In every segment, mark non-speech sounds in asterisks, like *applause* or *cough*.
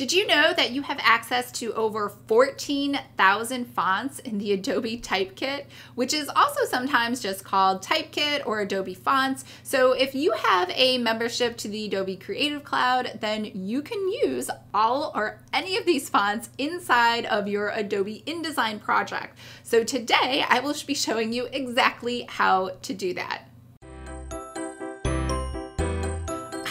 Did you know that you have access to over 14,000 fonts in the Adobe Typekit, which is also sometimes just called Typekit or Adobe Fonts? So if you have a membership to the Adobe Creative Cloud, then you can use all or any of these fonts inside of your Adobe InDesign project. So today I will be showing you exactly how to do that.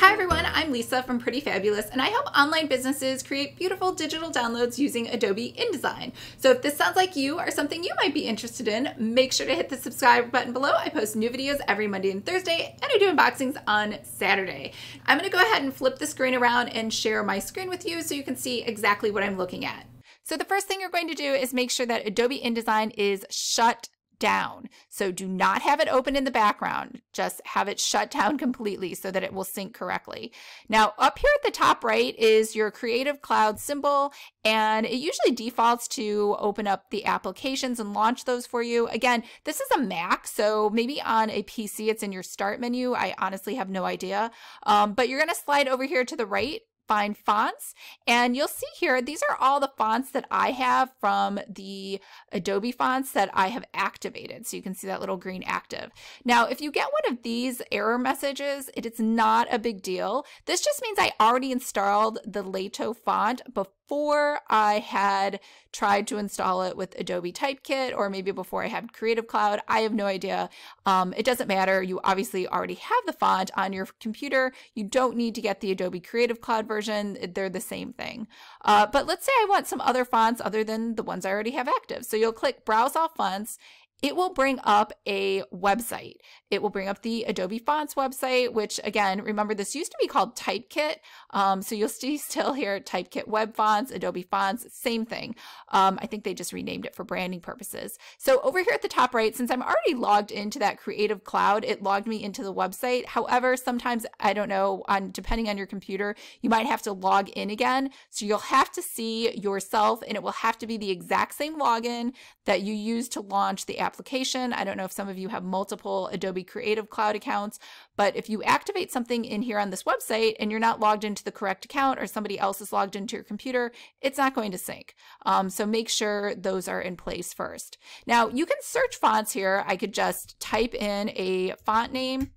Hi everyone, I'm Lisa from Pretty Fabulous and I help online businesses create beautiful digital downloads using Adobe InDesign. So if this sounds like you or something you might be interested in, make sure to hit the subscribe button below. I post new videos every Monday and Thursday and I do unboxings on Saturday. I'm gonna go ahead and flip the screen around and share my screen with you so you can see exactly what I'm looking at. So the first thing you're going to do is make sure that Adobe InDesign is shut down. So do not have it open in the background. Just have it shut down completely so that it will sync correctly. Now up here at the top right is your Creative Cloud symbol and it usually defaults to open up the applications and launch those for you. Again, this is a Mac, so maybe on a PC it's in your start menu. I honestly have no idea. Um, but you're gonna slide over here to the right find fonts. And you'll see here, these are all the fonts that I have from the Adobe fonts that I have activated. So you can see that little green active. Now, if you get one of these error messages, it is not a big deal. This just means I already installed the Lato font before before I had tried to install it with Adobe Typekit or maybe before I had Creative Cloud. I have no idea. Um, it doesn't matter. You obviously already have the font on your computer. You don't need to get the Adobe Creative Cloud version. They're the same thing. Uh, but let's say I want some other fonts other than the ones I already have active. So you'll click Browse All Fonts it will bring up a website. It will bring up the Adobe Fonts website, which again, remember this used to be called Typekit. Um, so you'll *laughs* see still here Typekit Web Fonts, Adobe Fonts, same thing. Um, I think they just renamed it for branding purposes. So over here at the top right, since I'm already logged into that Creative Cloud, it logged me into the website. However, sometimes, I don't know, on depending on your computer, you might have to log in again. So you'll have to see yourself and it will have to be the exact same login that you used to launch the application. I don't know if some of you have multiple Adobe Creative Cloud accounts, but if you activate something in here on this website and you're not logged into the correct account or somebody else is logged into your computer, it's not going to sync. Um, so make sure those are in place first. Now you can search fonts here. I could just type in a font name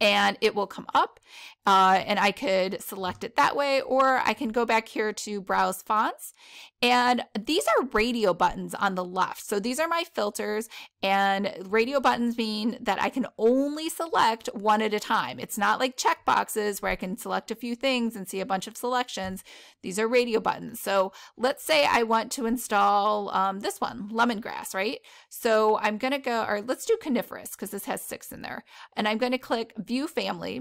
and it will come up uh, and I could select it that way, or I can go back here to browse fonts. And these are radio buttons on the left. So these are my filters and radio buttons mean that I can only select one at a time. It's not like check boxes where I can select a few things and see a bunch of selections. These are radio buttons. So let's say I want to install um, this one, lemongrass, right? So I'm going to go, or let's do coniferous because this has six in there. And I'm going to click view family.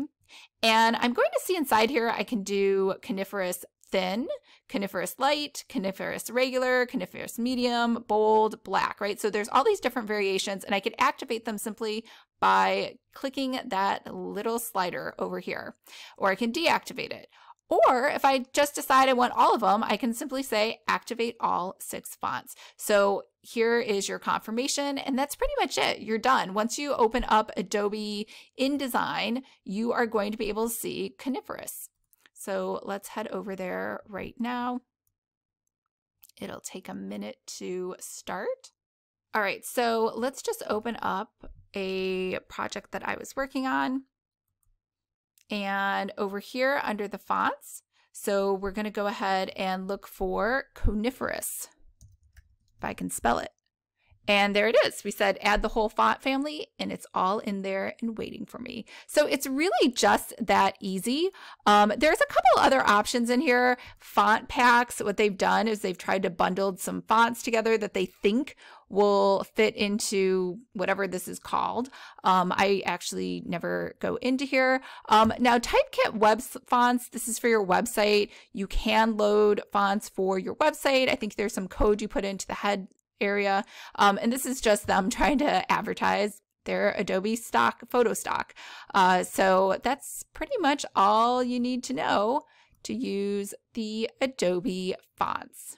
And I'm going to see inside here, I can do coniferous thin, coniferous light, coniferous regular, coniferous medium, bold, black, right? So there's all these different variations and I could activate them simply by clicking that little slider over here, or I can deactivate it. Or if I just decide I want all of them, I can simply say activate all six fonts. So here is your confirmation and that's pretty much it. You're done. Once you open up Adobe InDesign, you are going to be able to see Coniferous. So let's head over there right now. It'll take a minute to start. All right, so let's just open up a project that I was working on. And over here under the fonts, so we're going to go ahead and look for coniferous, if I can spell it. And there it is. We said add the whole font family and it's all in there and waiting for me. So it's really just that easy. Um, there's a couple other options in here. Font packs, what they've done is they've tried to bundle some fonts together that they think will fit into whatever this is called. Um, I actually never go into here. Um, now, Typekit web fonts, this is for your website. You can load fonts for your website. I think there's some code you put into the head area. Um, and this is just them *laughs* trying to advertise their Adobe stock, photo stock. Uh, so that's pretty much all you need to know to use the Adobe fonts.